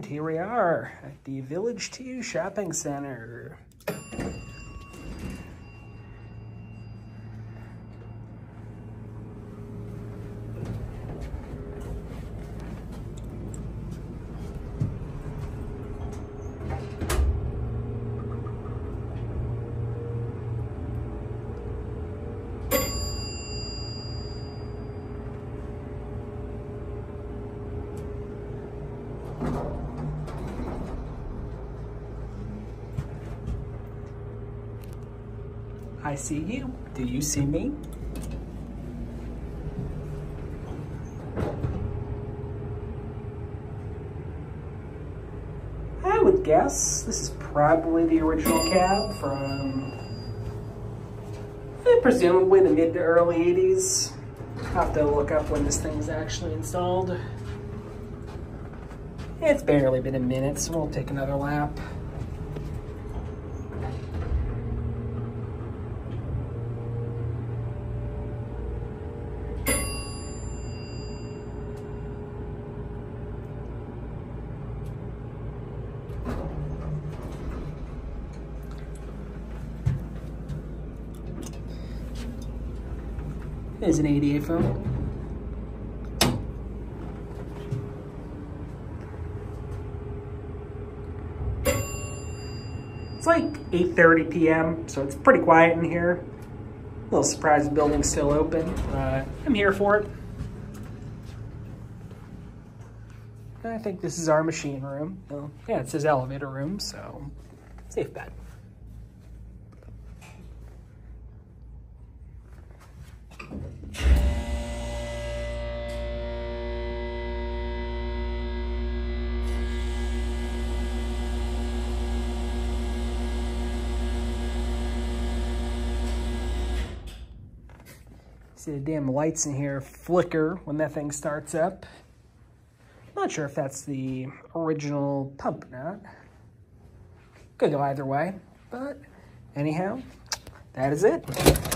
And here we are at the Village 2 Shopping Center. I see you. Do you see me? I would guess this is probably the original cab from eh, presumably the mid to early 80s. I'll have to look up when this thing's actually installed. It's barely been a minute, so we'll take another lap. There's an ADA phone. It's like 8.30 p.m., so it's pretty quiet in here. A little surprised the building's still open. I'm here for it. I think this is our machine room. Well, yeah, it says elevator room, so safe bet. See the damn lights in here flicker when that thing starts up. Not sure if that's the original pump not. Could go either way, but anyhow, that is it.